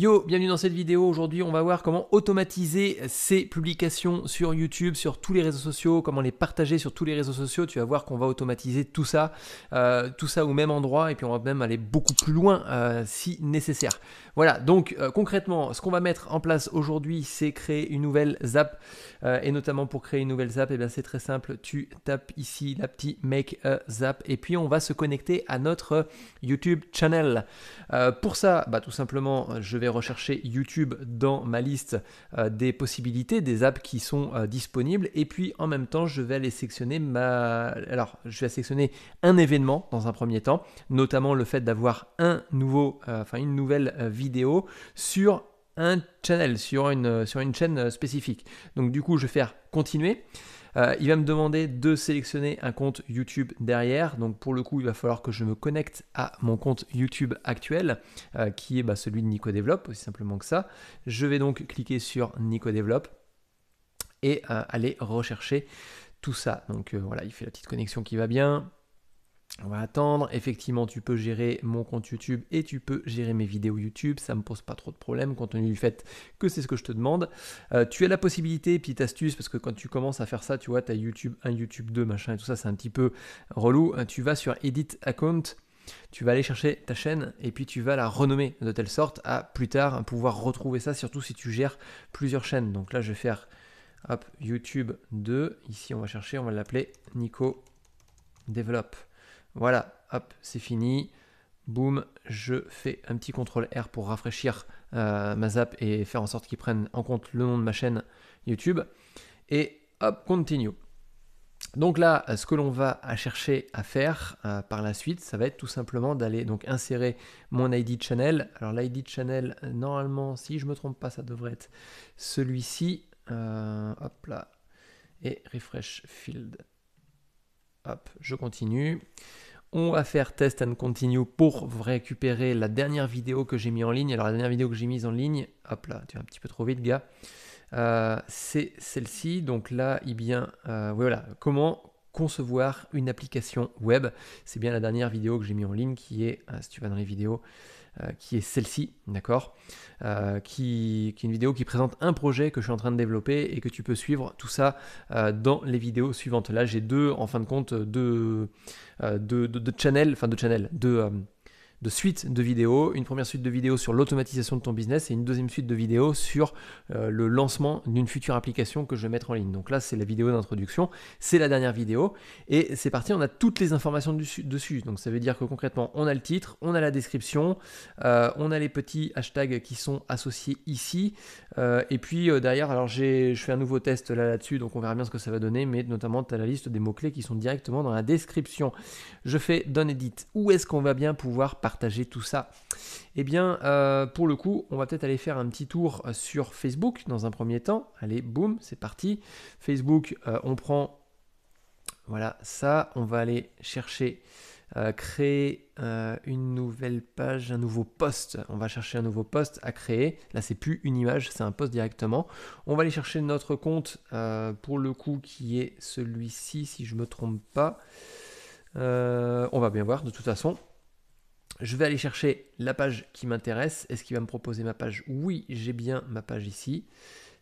Yo, bienvenue dans cette vidéo. Aujourd'hui, on va voir comment automatiser ces publications sur YouTube, sur tous les réseaux sociaux, comment les partager sur tous les réseaux sociaux. Tu vas voir qu'on va automatiser tout ça, euh, tout ça au même endroit, et puis on va même aller beaucoup plus loin euh, si nécessaire. Voilà, donc euh, concrètement, ce qu'on va mettre en place aujourd'hui, c'est créer une nouvelle zap. et notamment pour créer une nouvelle zap, et eh bien c'est très simple. Tu tapes ici la petite make a zap, et puis on va se connecter à notre YouTube channel. pour ça, bah, tout simplement, je vais rechercher YouTube dans ma liste euh, des possibilités, des apps qui sont euh, disponibles. Et puis en même temps, je vais aller sélectionner ma. Alors, je vais sélectionner un événement dans un premier temps, notamment le fait d'avoir un nouveau, euh, enfin une nouvelle vidéo sur un channel, sur une, sur une chaîne spécifique. Donc du coup, je vais faire continuer. Euh, il va me demander de sélectionner un compte YouTube derrière. Donc pour le coup, il va falloir que je me connecte à mon compte YouTube actuel, euh, qui est bah, celui de Nico Develop, aussi simplement que ça. Je vais donc cliquer sur Nico Develop et euh, aller rechercher tout ça. Donc voilà, il fait la petite connexion qui va bien. On va attendre. Effectivement, tu peux gérer mon compte YouTube et tu peux gérer mes vidéos YouTube. Ça me pose pas trop de problème compte tenu du fait que c'est ce que je te demande. Euh, tu as la possibilité, petite astuce, parce que quand tu commences à faire ça, tu vois, tu as YouTube 1, YouTube 2, machin et tout ça, c'est un petit peu relou. Euh, tu vas sur Edit Account. Tu vas aller chercher ta chaîne et puis tu vas la renommer de telle sorte à plus tard pouvoir retrouver ça, surtout si tu gères plusieurs chaînes. Donc là, je vais faire hop, YouTube 2. Ici, on va chercher, on va l'appeler Nico Develop. Voilà, hop, c'est fini. Boum, je fais un petit contrôle R pour rafraîchir euh, ma zap et faire en sorte qu'il prenne en compte le nom de ma chaîne YouTube. Et hop, continue. Donc là, ce que l'on va chercher à faire euh, par la suite, ça va être tout simplement d'aller donc insérer mon ID channel. Alors l'ID channel, normalement, si je me trompe pas, ça devrait être celui-ci. Euh, hop là. Et refresh field. Hop, je continue. On va faire test and continue pour récupérer la dernière vidéo que j'ai mis en ligne. Alors la dernière vidéo que j'ai mise en ligne, hop là, tu vas un petit peu trop vite gars. Euh, c'est celle-ci. Donc là, il bien, euh, voilà, comment concevoir une application web? C'est bien la dernière vidéo que j'ai mis en ligne qui est, euh, si tu euh, qui est celle-ci, d'accord euh, qui, est une vidéo qui présente un projet que je suis en train de développer et que tu peux suivre tout ça euh, dans les vidéos suivantes. Là, j'ai deux, en fin de compte, deux, deux, deux, channels, enfin deux channels, deux de suite de vidéos, une première suite de vidéos sur l'automatisation de ton business et une deuxième suite de vidéos sur euh, le lancement d'une future application que je vais mettre en ligne. Donc là, c'est la vidéo d'introduction, c'est la dernière vidéo et c'est parti, on a toutes les informations dessus. Donc ça veut dire que concrètement, on a le titre, on a la description, euh, on a les petits hashtags qui sont associés ici euh, et puis derrière, alors je fais un nouveau test là là-dessus, donc on verra bien ce que ça va donner, mais notamment tu as la liste des mots-clés qui sont directement dans la description. Je fais Done Edit. Où est-ce qu'on va bien pouvoir partager tout ça Eh bien, euh, pour le coup, on va peut-être aller faire un petit tour euh, sur Facebook dans un premier temps. Allez, boum, c'est parti. Facebook, euh, on prend, voilà, ça, on va aller chercher, créer une nouvelle page, un nouveau post. On va chercher un nouveau post à créer. Là, c'est plus une image, c'est un post directement. On va aller chercher notre compte, pour le coup, qui est celui-ci, si je me trompe pas. on va bien voir de toute façon. Je vais aller chercher la page qui m'intéresse. Est-ce qu'il va me proposer ma page Oui, j'ai bien ma page ici.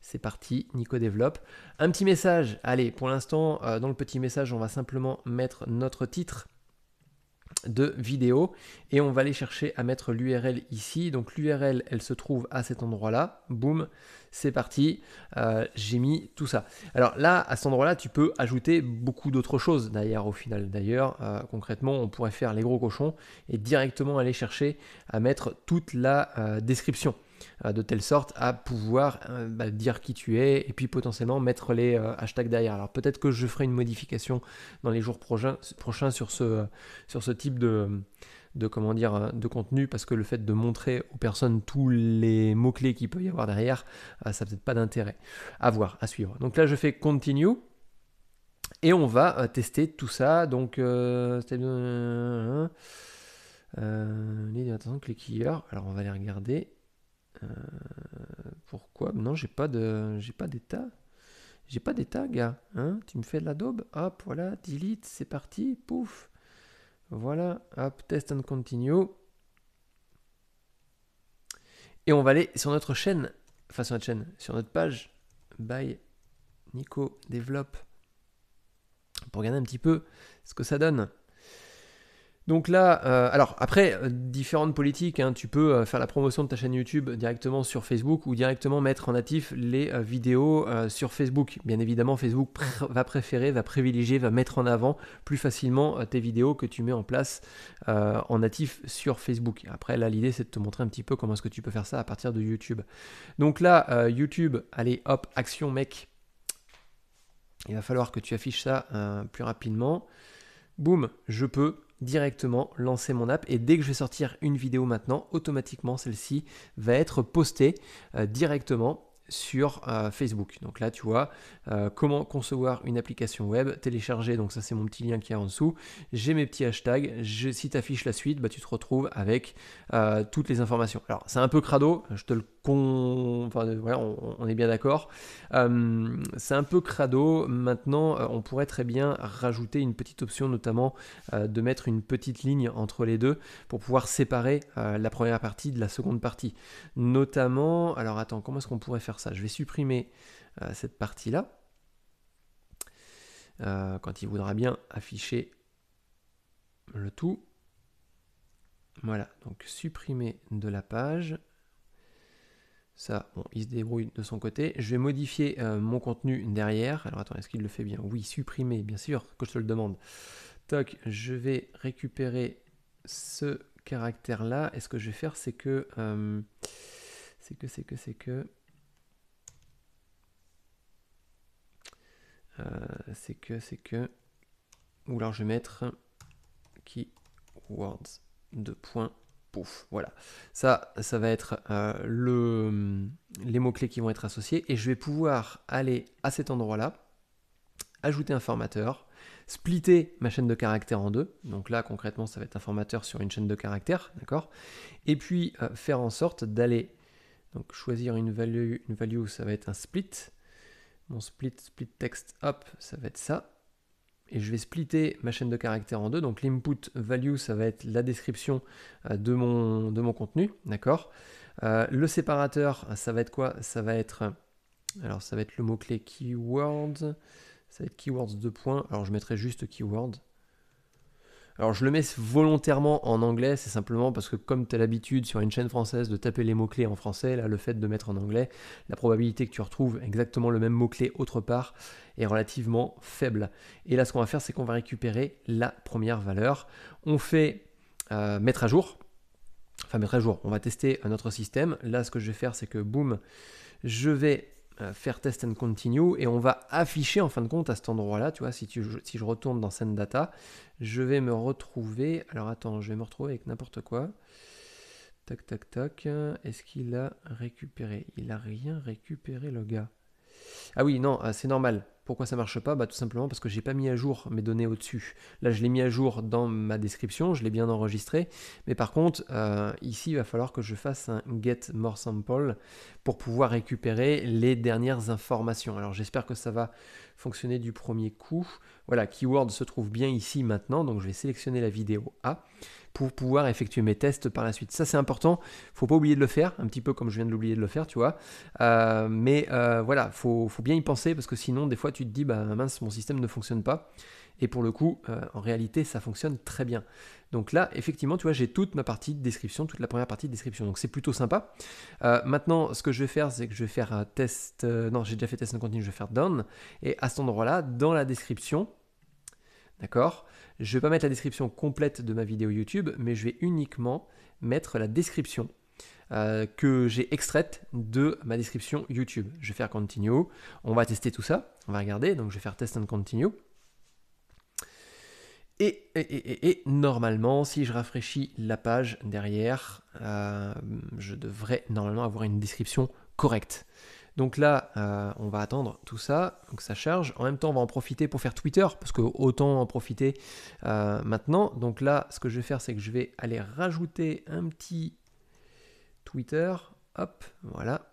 C'est parti, Nico développe. Un petit message. Allez, pour l'instant, euh, dans le petit message, on va simplement mettre notre titre de vidéo et on va aller chercher à mettre l'URL ici. Donc l'URL, elle se trouve à cet endroit-là. Boum, c'est parti. Euh, j'ai mis tout ça. Alors là, à cet endroit-là, tu peux ajouter beaucoup d'autres choses. D'ailleurs, au final, d'ailleurs, euh, concrètement, on pourrait faire les gros cochons et directement aller chercher à mettre toute la euh, description. Euh, de telle sorte à pouvoir euh, bah, dire qui tu es et puis potentiellement mettre les euh, hashtags derrière. Alors peut-être que je ferai une modification dans les jours prochains, sur, ce, type de, de, de contenu parce que le fait de montrer aux personnes tous les mots-clés qu'il peut y avoir derrière, ça peut-être pas d'intérêt. À voir, à suivre. Donc là, je fais continue. Et on va tester tout ça. Donc, euh, euh, attention, click here. Alors, on va les regarder. Euh, pourquoi? Non, j'ai pas de, j'ai pas d'état. J'ai pas d'état, gars. Hein tu me fais de la daube Hop, voilà, delete, c'est parti, pouf. Voilà, hop, test and continue. Et on va aller sur notre chaîne, enfin sur notre chaîne, sur notre page by Nico Développe pour regarder un petit peu ce que ça donne. Donc là, euh, alors après, euh, différentes politiques, hein, tu peux euh, faire la promotion de ta chaîne YouTube directement sur Facebook ou directement mettre en natif les vidéos sur Facebook. Bien évidemment, Facebook va préférer, va privilégier, va mettre en avant plus facilement tes vidéos que tu mets en place en natif sur Facebook. Après, là, l'idée, c'est de te montrer un petit peu comment est-ce que tu peux faire ça à partir de YouTube. Donc là, YouTube, allez, hop, action mec. Il va falloir que tu affiches ça plus rapidement. Boum, je peux directement lancer mon app et dès que je vais sortir une vidéo maintenant, automatiquement celle-ci va être postée euh, directement sur euh, Facebook. Donc là, tu vois, euh, comment concevoir une application web, télécharger, donc ça c'est mon petit lien qui est en dessous. J'ai mes petits hashtags, je, si tu affiches la suite, bah, tu te retrouves avec toutes les informations. Alors c'est un peu crado, je te le Voilà, on, est bien d'accord. Euh, c'est un peu crado. Maintenant, euh, on pourrait très bien rajouter une petite option, notamment euh, de mettre une petite ligne entre les deux pour pouvoir séparer la première partie de la seconde partie. Notamment, alors attends, comment est-ce qu'on pourrait faire ça? Je vais supprimer cette partie-là. quand il voudra bien afficher le tout. Voilà, donc supprimer de la page. Ça, bon, il se débrouille de son côté. Je vais modifier euh, mon contenu derrière. Alors attends, est-ce qu'il le fait bien? Oui, supprimer, bien sûr, que je te le demande. Toc, je vais récupérer ce caractère-là. Et ce que je vais faire, c'est que... Euh, c'est que, c'est que, c'est que... Euh, c'est que, c'est que... Ou alors je vais mettre keywords de points pouf, voilà. Ça, ça va être euh, le, les mots-clés qui vont être associés. Et je vais pouvoir aller à cet endroit-là, ajouter un formateur, splitter ma chaîne de caractères en deux. Donc là, concrètement, ça va être un formateur sur une chaîne de caractères, d'accord? Et puis, euh, faire en sorte d'aller donc choisir une value, une value, ça va être un split. Mon split, split text, hop, ça va être ça et je vais splitter ma chaîne de caractères en deux. Donc l'input value, ça va être la description euh, de mon, de mon contenu, d'accord? Euh, Le séparateur, ça va être quoi? Ça va être, alors ça va être le mot-clé keywords, ça va être keywords de points. Alors je mettrai juste keywords. Alors je le mets volontairement en anglais, c'est simplement parce que comme tu as l'habitude sur une chaîne française de taper les mots-clés en français, là le fait de mettre en anglais, la probabilité que tu retrouves exactement le même mot-clé autre part est relativement faible. Et là ce qu'on va faire c'est qu'on va récupérer la première valeur. On fait euh, mettre à jour, enfin mettre à jour, on va tester notre système. Là ce que je vais faire c'est que boum, je vais faire test and continue et on va afficher en fin de compte à cet endroit-là, tu vois, si, tu, si je retourne dans Send Data, je vais me retrouver, alors attends, je vais me retrouver avec n'importe quoi. Tac, tac, tac, est-ce qu'il a récupéré? Il a rien récupéré le gars. Ah oui, non, euh, c'est normal. Pourquoi ça marche pas? Bah, Tout simplement parce que j'ai pas mis à jour mes données au-dessus. Là, je l'ai mis à jour dans ma description, je l'ai bien enregistré. Mais par contre, euh, ici, il va falloir que je fasse un get more sample pour pouvoir récupérer les dernières informations. Alors, j'espère que ça va fonctionner du premier coup. Voilà, keyword se trouve bien ici maintenant. Donc, je vais sélectionner la vidéo A pour pouvoir effectuer mes tests par la suite. Ça, c'est important. Faut pas oublier de le faire, un petit peu comme je viens de l'oublier de le faire, tu vois. Euh, mais euh, voilà, faut, faut bien y penser parce que sinon, des fois, tu te dis, bah mince, mon système ne fonctionne pas. Et pour le coup, euh, en réalité, ça fonctionne très bien. Donc là, effectivement, tu vois, j'ai toute ma partie de description, toute la première partie de description. Donc c'est plutôt sympa. maintenant, ce que je vais faire, c'est que je vais faire un test. non, j'ai déjà fait test en continu, je vais faire down. Et à cet endroit-là, dans la description, d'accord je ne vais pas mettre la description complète de ma vidéo YouTube, mais je vais uniquement mettre la description euh, que j'ai extraite de ma description YouTube. Je vais faire continue. On va tester tout ça. On va regarder. Donc je vais faire test and continue. Et, normalement, si je rafraîchis la page derrière, euh, je devrais normalement avoir une description correcte. Donc là, euh, on va attendre tout ça, que ça charge. En même temps, on va en profiter pour faire Twitter, parce que autant en profiter euh, maintenant. Donc là, ce que je vais faire, c'est que je vais aller rajouter un petit Twitter. Hop, voilà.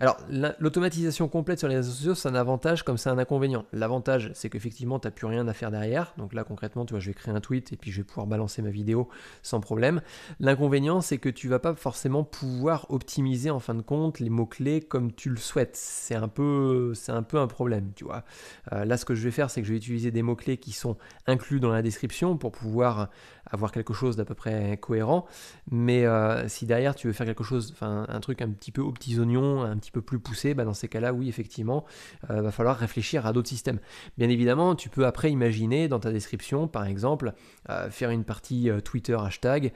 Alors, l'automatisation complète sur les réseaux sociaux, c'est un avantage comme c'est un inconvénient. L'avantage, c'est qu'effectivement, tu n'as plus rien à faire derrière. Donc là, concrètement, tu vois, je vais créer un tweet et puis je vais pouvoir balancer ma vidéo sans problème. L'inconvénient, c'est que tu vas pas forcément pouvoir optimiser en fin de compte les mots-clés comme tu le souhaites. C'est un peu, un problème, tu vois. Euh, là, ce que je vais faire, c'est que je vais utiliser des mots-clés qui sont inclus dans la description pour pouvoir avoir quelque chose d'à peu près cohérent. Mais euh, si derrière tu veux faire quelque chose, enfin un truc un petit peu aux petits oignons, un petit peu plus poussé, bah, dans ces cas-là, oui, effectivement, euh, va falloir réfléchir à d'autres systèmes. Bien évidemment, tu peux après imaginer dans ta description, par exemple, euh, faire une partie Twitter hashtag,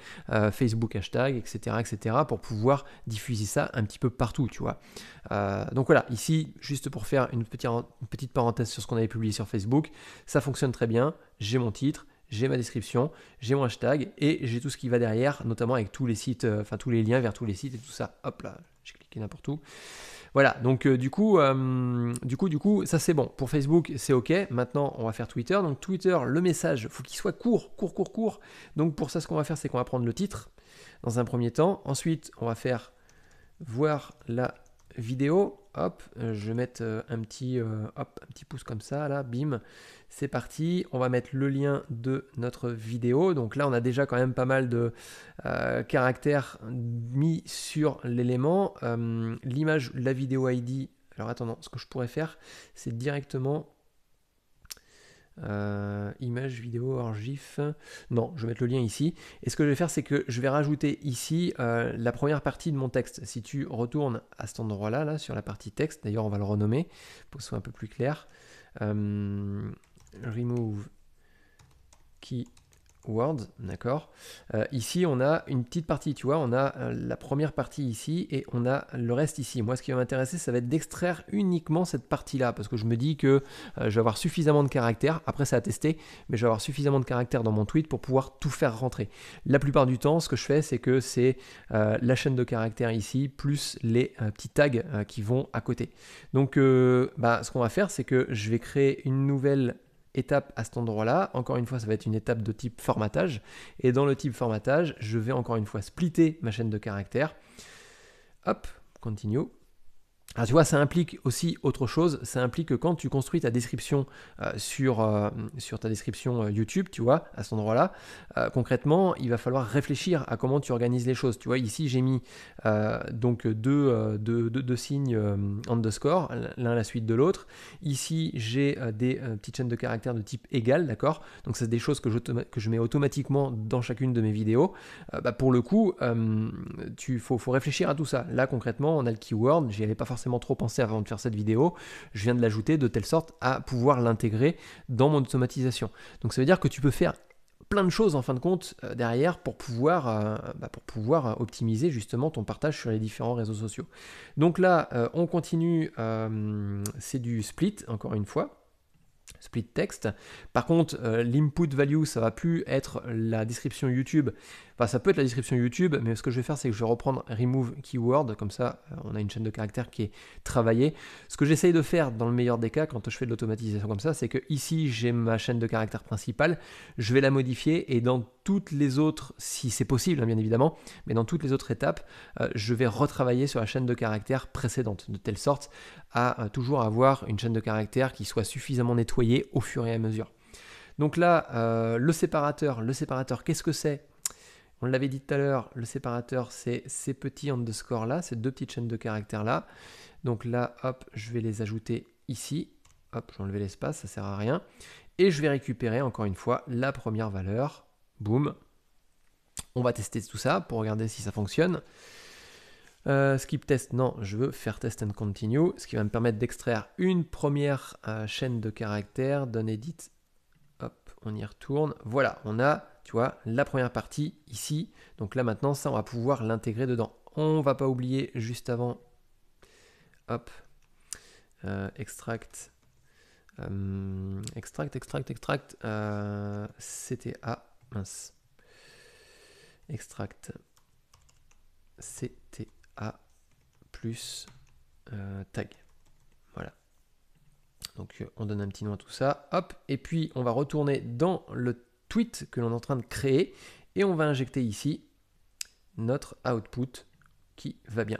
Facebook hashtag, etc., etc., pour pouvoir diffuser ça un petit peu partout, tu vois. donc voilà, ici, juste pour faire une petite, une petite parenthèse sur ce qu'on avait publié sur Facebook, ça fonctionne très bien. J'ai mon titre, j'ai ma description, j'ai mon hashtag et j'ai tout ce qui va derrière, notamment avec tous les sites, euh, enfin tous les liens vers tous les sites et tout ça. Hop là, j'ai cliqué n'importe où. Voilà, donc euh, du coup, euh, du coup, du coup, ça c'est bon. Pour Facebook, c'est ok. Maintenant, on va faire Twitter. Donc Twitter, le message, faut qu'il soit court, court, court, court. Donc pour ça, ce qu'on va faire, c'est qu'on va prendre le titre dans un premier temps. Ensuite, on va faire voir la vidéo. Hop, je vais mettre un petit, hop, un petit pouce comme ça, là, bim. C'est parti, on va mettre le lien de notre vidéo. Donc là, on a déjà quand même pas mal de euh, caractères mis sur l'élément. Euh, l'image, la vidéo ID. Alors attendons, ce que je pourrais faire, c'est directement euh, image, vidéo, hors. Non, je vais mettre le lien ici. Et ce que je vais faire, c'est que je vais rajouter ici la première partie de mon texte. Si tu retournes à cet endroit-là, là, sur la partie texte, d'ailleurs, on va le renommer pour que ce soit un peu plus clair remove key Word, d'accord. Euh, ici, on a une petite partie, tu vois, on a euh, la première partie ici et on a le reste ici. Moi, ce qui va m'intéresser, ça va être d'extraire uniquement cette partie-là, parce que je me dis que euh, je vais avoir suffisamment de caractères. Après, ça a testé, mais je vais avoir suffisamment de caractères dans mon tweet pour pouvoir tout faire rentrer. La plupart du temps, ce que je fais, c'est que c'est la chaîne de caractères ici, plus les petits tags qui vont à côté. Donc, bah, ce qu'on va faire, c'est que je vais créer une nouvelle étape à cet endroit-là. Encore une fois, ça va être une étape de type formatage. Et dans le type formatage, je vais encore une fois splitter ma chaîne de caractères. Hop, continue. Alors tu vois, ça implique aussi autre chose, ça implique que quand tu construis ta description euh, sur, euh, sur ta description euh, YouTube, tu vois, à cet endroit-là, concrètement, il va falloir réfléchir à comment tu organises les choses. Tu vois, ici j'ai mis donc deux, deux, deux, signes underscore, l'un à la suite de l'autre. Ici j'ai des petites chaînes de caractères de type égal, d'accord? Donc c'est des choses que je, que je mets automatiquement dans chacune de mes vidéos. Bah, pour le coup, il faut, faut réfléchir à tout ça. Là concrètement, on a le keyword, j'y avais pas forcément trop pensé avant de faire cette vidéo. Je viens de l'ajouter de telle sorte à pouvoir l'intégrer dans mon automatisation. Donc ça veut dire que tu peux faire plein de choses en fin de compte euh, derrière pour pouvoir, euh, bah, pour pouvoir euh, optimiser justement ton partage sur les différents réseaux sociaux. Donc là, on continue, c'est du split encore une fois split text. Par contre, l'input value, ça va plus être la description YouTube ça peut être la description YouTube, mais ce que je vais faire, c'est que je vais reprendre remove keyword, comme ça, euh, on a une chaîne de caractères qui est travaillée. Ce que j'essaye de faire dans le meilleur des cas, quand je fais de l'automatisation comme ça, c'est que ici, j'ai ma chaîne de caractères principale, je vais la modifier et dans toutes les autres, si c'est possible, hein, bien évidemment, mais dans toutes les autres étapes, euh, je vais retravailler sur la chaîne de caractères précédente, de telle sorte à euh, toujours avoir une chaîne de caractères qui soit suffisamment nettoyée au fur et à mesure. Donc là, le séparateur, le séparateur, qu'est-ce que c'est? On l'avait dit tout à l'heure, le séparateur, c'est ces petits underscores là, ces deux petites chaînes de caractères là. Donc là, hop, je vais les ajouter ici. Hop, j'ai l'espace, ça sert à rien. Et je vais récupérer encore une fois la première valeur. Boum. On va tester tout ça pour regarder si ça fonctionne. Euh, skip test, non, je veux faire test and continue, ce qui va me permettre d'extraire une première euh, chaîne de caractères, d'un edit. Hop, on y retourne. Voilà, on a tu vois, la première partie ici. Donc là maintenant, ça, on va pouvoir l'intégrer dedans. On va pas oublier juste avant, hop, euh, extract, extract, extract, extract, CTA, mince, extract, CTA plus tag. Voilà. Donc on donne un petit nom à tout ça. Hop, et puis on va retourner dans le tweet que l'on est en train de créer et on va injecter ici notre output qui va bien.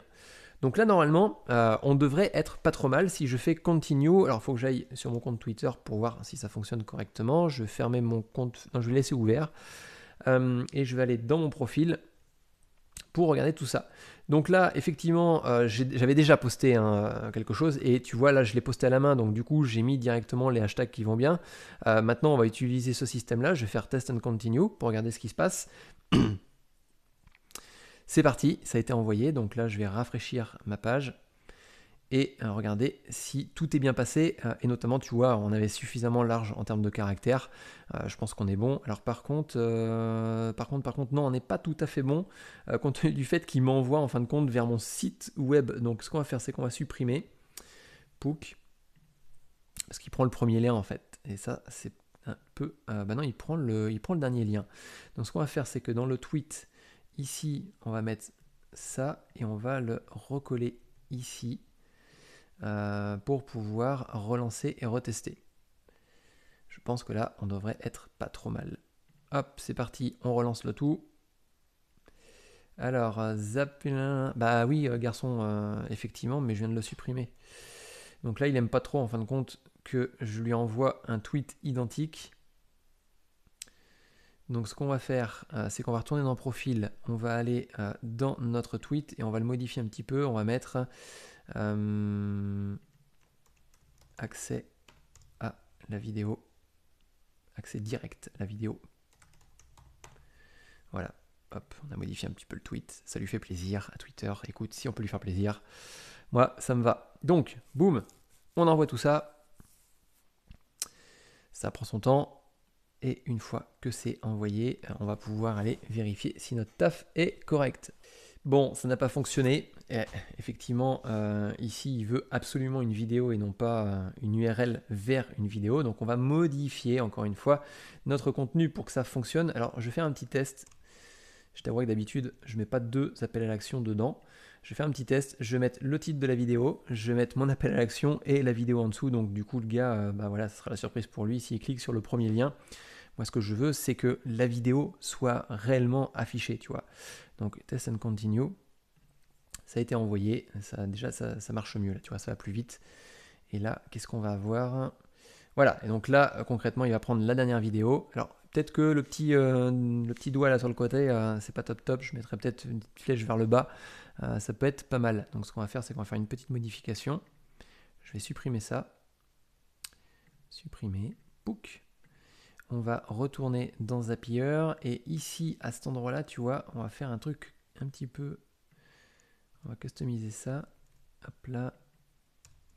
Donc là, normalement, euh, on devrait être pas trop mal. Si je fais continue, alors faut que j'aille sur mon compte Twitter pour voir si ça fonctionne correctement. Je vais fermer mon compte, non, je vais laisser ouvert. Euh, et je vais aller dans mon profil pour regarder tout ça. Donc là, effectivement, euh, j'avais déjà posté quelque chose et tu vois, là, je l'ai posté à la main, donc du coup, j'ai mis directement les hashtags qui vont bien. maintenant, on va utiliser ce système-là. Je vais faire test and continue pour regarder ce qui se passe. C'est parti, ça a été envoyé. Donc là, je vais rafraîchir ma page et euh, regarder si tout est bien passé. Euh, et notamment, tu vois, on avait suffisamment large en termes de caractères. Euh, je pense qu'on est bon. Alors par contre, par contre, par contre, non, on n'est pas tout à fait bon compte tenu du fait qu'il m'envoie en fin de compte vers mon site web. Donc ce qu'on va faire, c'est qu'on va supprimer Pook parce qu'il prend le premier lien en fait. Et ça, c'est un peu. bah non, il prend le, il prend le dernier lien. Donc ce qu'on va faire, c'est que dans le tweet Ici, on va mettre ça et on va le recoller ici euh, pour pouvoir relancer et retester. Je pense que là, on devrait être pas trop mal. Hop, c'est parti, on relance le tout. Alors, euh, zap, bah oui, euh, garçon, effectivement, mais je viens de le supprimer. Donc là, il aime pas trop, en fin de compte, que je lui envoie un tweet identique. Donc ce qu'on va faire, c'est qu'on va retourner dans profil, on va aller dans notre tweet et on va le modifier un petit peu. On va mettre euh, accès à la vidéo, accès direct à la vidéo. Voilà, hop, on a modifié un petit peu le tweet. Ça lui fait plaisir à Twitter. Écoute, si on peut lui faire plaisir, moi ça me va. Donc, boum, on envoie tout ça. Ça prend son temps. Et une fois que c'est envoyé, euh, on va pouvoir aller vérifier si notre taf est correct. Bon, ça n'a pas fonctionné. effectivement, euh, ici, il veut absolument une vidéo et non pas euh, une URL vers une vidéo. Donc, on va modifier encore une fois notre contenu pour que ça fonctionne. Alors, je faire un petit test. Je t'avoue que d'habitude, je ne mets pas deux appels à l'action dedans. Je faire un petit test. Je vais mettre le titre de la vidéo, je vais mettre mon appel à l'action et la vidéo en dessous. Donc, du coup, le gars, bah voilà, ce sera la surprise pour lui s'il clique sur le premier lien. Moi, ce que je veux, c'est que la vidéo soit réellement affichée, tu vois. Donc, test and continue. Ça a été envoyé. Ça, déjà, ça, marche mieux, là, tu vois, ça va plus vite. Et là, qu'est-ce qu'on va avoir Voilà, et donc là, concrètement, il va prendre la dernière vidéo. Alors, peut-être que le petit, euh, le petit doigt là sur le côté, euh, c'est pas top top. Je mettrai peut-être une petite flèche vers le bas. Euh, ça peut être pas mal. Donc, ce qu'on va faire, c'est qu'on va faire une petite modification. Je vais supprimer ça. Supprimer. Pouk on va retourner dans Zapier et ici à cet endroit là tu vois on va faire un truc un petit peu on va customiser ça. Hop là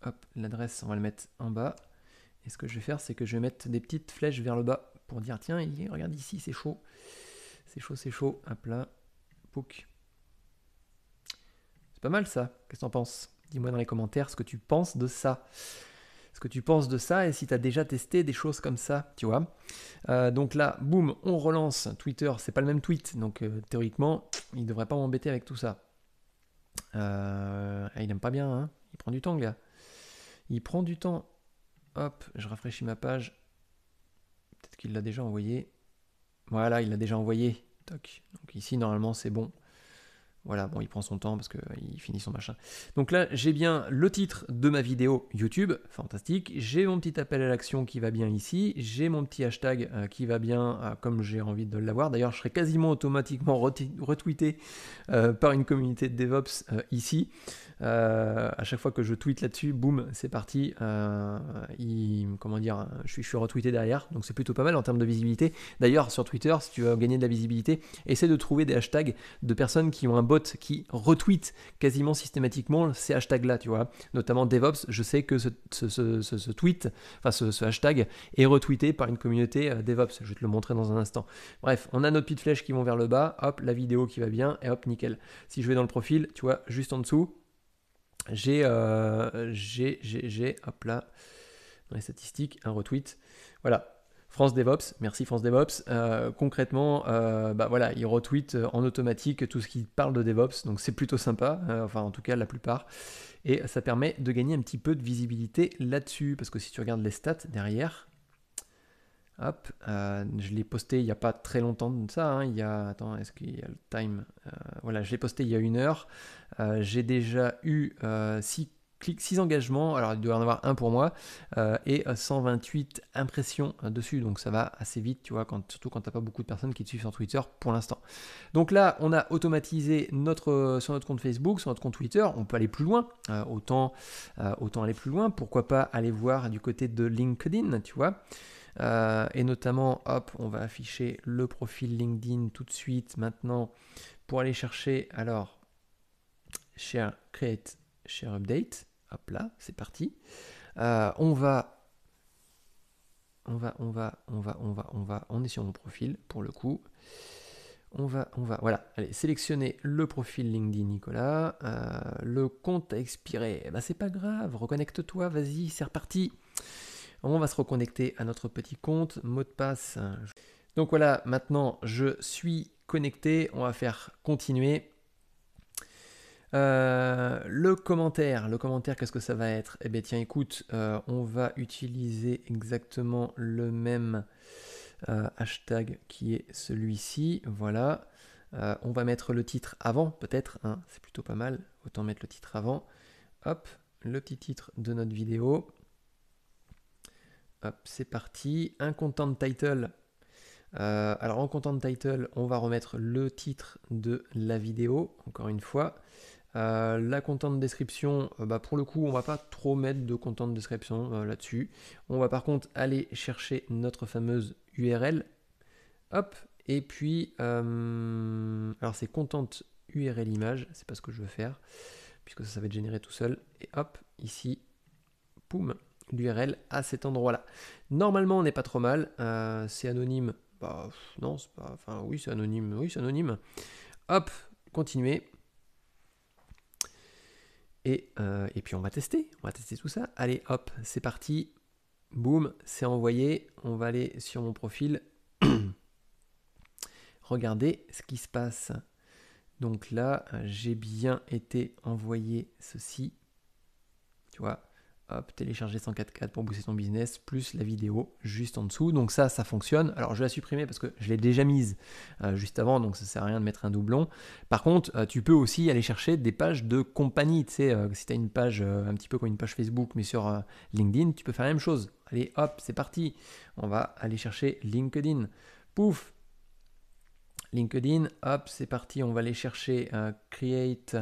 hop l'adresse on va le mettre en bas. Et ce que je vais faire c'est que je vais mettre des petites flèches vers le bas pour dire tiens regarde ici c'est chaud. C'est chaud c'est chaud. Hop là pouk. C'est pas mal ça. Qu'est-ce que t'en penses? Dis-moi dans les commentaires ce que tu penses de ça ce que tu penses de ça et si tu as déjà testé des choses comme ça, tu vois. Euh, donc là, boum, on relance Twitter, c'est pas le même tweet, donc euh, théoriquement, il devrait pas m'embêter avec tout ça. Euh, il aime pas bien, hein il prend du temps, gars. Il prend du temps. Hop, je rafraîchis ma page. Peut-être qu'il l'a déjà envoyé. Voilà, il l'a déjà envoyé. Donc ici, normalement, c'est bon. Voilà, bon, il prend son temps parce qu'il euh, finit son machin. Donc là, j'ai bien le titre de ma vidéo YouTube, fantastique. J'ai mon petit appel à l'action qui va bien ici. J'ai mon petit hashtag euh, qui va bien euh, comme j'ai envie de l'avoir. D'ailleurs, je serai quasiment automatiquement retweeté par une communauté de DevOps ici. À chaque fois que je tweete là-dessus, boum, c'est parti. Comment dire, je suis, retweeté derrière, donc c'est plutôt pas mal en termes de visibilité. D'ailleurs, sur Twitter, si tu veux gagner de la visibilité, essaie de trouver des hashtags de personnes qui ont un qui retweet quasiment systématiquement ces hashtags-là, tu vois. Notamment DevOps, je sais que ce, ce, tweet, enfin ce, hashtag est retweeté par une communauté euh, DevOps. Je vais te le montrer dans un instant. Bref, on a nos petites flèches qui vont vers le bas, hop, la vidéo qui va bien, et hop, nickel. Si je vais dans le profil, tu vois, juste en dessous, euh, j'ai, j'ai, j'ai, hop là, dans les statistiques, un retweet. Voilà, France DevOps, merci France DevOps. Euh, concrètement, euh, bah voilà, il retweet en automatique tout ce qui parle de DevOps, donc c'est plutôt sympa, enfin en tout cas la plupart. Et ça permet de gagner un petit peu de visibilité là-dessus, parce que si tu regardes les stats derrière, Hop, euh, je l'ai posté il n'y a pas très longtemps de ça. Hein. il y a, attends, est-ce qu'il y le time? Euh, Voilà, je l'ai posté il y a une heure. j'ai déjà eu 6 clique 6 engagements, alors il doit en avoir un pour moi, euh, et 128 euh, impressions euh, dessus, donc ça va assez vite, tu vois, quand, surtout quand tu n'as pas beaucoup de personnes qui te suivent sur Twitter pour l'instant. Donc là, on a automatisé notre, sur notre compte Facebook, sur notre compte Twitter, on peut aller plus loin, autant, autant aller plus loin, pourquoi pas aller voir du côté de LinkedIn, tu vois. et notamment, hop, on va afficher le profil LinkedIn tout de suite maintenant pour aller chercher, alors, share, create, share update. Hop là, c'est parti. Euh, on va, on va, on va, on va, on va, on va, on est sur mon profil pour le coup. On va, on va, voilà, allez, sélectionner le profil LinkedIn Nicolas. Euh, le compte a expiré. Eh ben, c'est pas grave, reconnecte-toi, vas-y, c'est reparti. On va se reconnecter à notre petit compte, mot de passe. Donc voilà, maintenant je suis connecté. On va faire continuer. Euh, le commentaire, le commentaire, qu'est-ce que ça va être? Eh bien, tiens, écoute, euh, on va utiliser exactement le même euh, hashtag qui est celui-ci. Voilà. on va mettre le titre avant, peut-être. Hein, c'est plutôt pas mal. Autant mettre le titre avant. Hop, le petit titre de notre vidéo. Hop, c'est parti. Un content title. alors en content title, on va remettre le titre de la vidéo, encore une fois. Euh, la content description, euh, bah, pour le coup, on va pas trop mettre de content description euh, là-dessus. On va par contre aller chercher notre fameuse URL. Hop, et puis, alors c'est content URL image, c'est pas ce que je veux faire, puisque ça, ça va être généré tout seul. Et hop, ici, boum, l'URL à cet endroit-là. Normalement, on n'est pas trop mal. c'est anonyme. Bah, non, c'est pas. Enfin, oui, c'est anonyme. Oui, c'est anonyme. Hop, continuer. Euh, et, puis on va tester, on va tester tout ça. Allez, hop, c'est parti. Boum, c'est envoyé. On va aller sur mon profil. Regardez ce qui se passe. Donc là, j'ai bien été envoyé ceci. Tu vois, hop, télécharger 104.4 pour booster ton business, plus la vidéo juste en dessous. Donc ça, ça fonctionne. Alors je vais la supprimer parce que je l'ai déjà mise euh, juste avant, donc ça sert à rien de mettre un doublon. Par contre, euh, tu peux aussi aller chercher des pages de compagnie. Tu sais, euh, si tu as une page un petit peu comme une page Facebook, mais sur LinkedIn, tu peux faire la même chose. Allez, hop, c'est parti. On va aller chercher LinkedIn. Pouf, LinkedIn, hop, c'est parti. On va aller chercher Create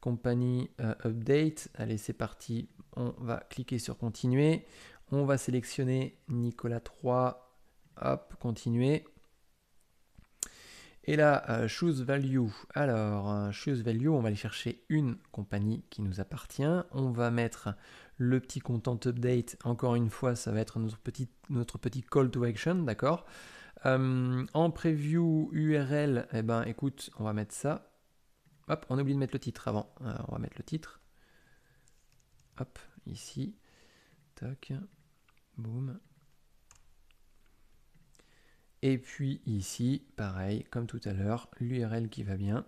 Company Update. Allez, c'est parti on va cliquer sur continuer. On va sélectionner Nicolas 3. Hop, continuer. Et là, euh, choose value. Alors, euh, choose value, on va aller chercher une compagnie qui nous appartient. On va mettre le petit content update. Encore une fois, ça va être notre petit, notre petit call to action, d'accord? Euh, En preview URL, eh ben, écoute, on va mettre ça. Hop, on a oublié de mettre le titre avant. on va mettre le titre. Hop, ici. Tac. Boum. Et puis ici, pareil, comme tout à l'heure, l'URL qui va bien.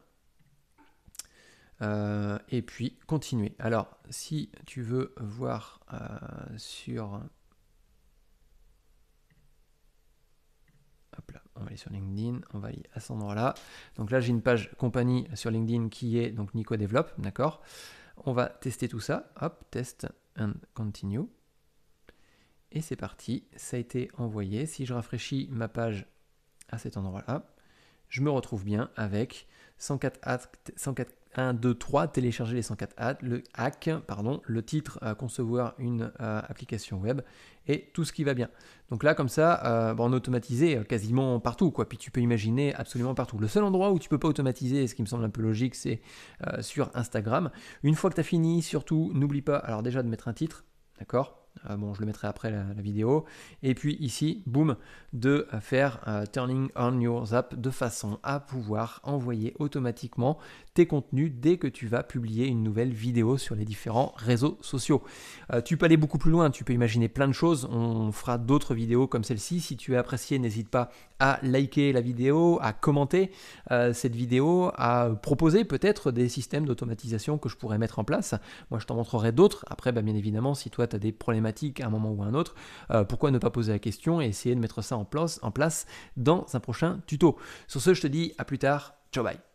Euh, et puis continuer. Alors, si tu veux voir euh, sur... Hop là, on va aller sur LinkedIn, on va aller à cet endroit-là. Donc là, j'ai une page compagnie sur LinkedIn qui est donc Nico Develop, d'accord? On va tester tout ça. Hop, test and continue. Et c'est parti, ça a été envoyé. Si je rafraîchis ma page à cet endroit-là, je me retrouve bien avec 104 actes, 104 1, 2, 3, télécharger les 104 hack, le hack, pardon, le titre, concevoir une euh, application web et tout ce qui va bien. Donc là, comme ça, euh, on automatisé euh, quasiment partout, quoi. Puis tu peux imaginer absolument partout. Le seul endroit où tu peux pas automatiser, ce qui me semble un peu logique, c'est sur Instagram. Une fois que tu as fini, surtout, n'oublie pas, alors déjà de mettre un titre, d'accord? Euh, bon, je le mettrai après la, vidéo. Et puis ici, boum, de faire euh, Turning on your app de façon à pouvoir envoyer automatiquement tes contenus dès que tu vas publier une nouvelle vidéo sur les différents réseaux sociaux. Euh, tu peux aller beaucoup plus loin, tu peux imaginer plein de choses. On fera d'autres vidéos comme celle-ci. Si tu as apprécié, n'hésite pas à liker la vidéo, à commenter cette vidéo, à proposer peut-être des systèmes d'automatisation que je pourrais mettre en place. Moi, je t'en montrerai d'autres. Après, bah, bien évidemment, si toi, tu as des problèmes à un moment ou à un autre, euh, pourquoi ne pas poser la question et essayer de mettre ça en place, en place dans un prochain tuto. Sur ce, je te dis à plus tard. Ciao, bye.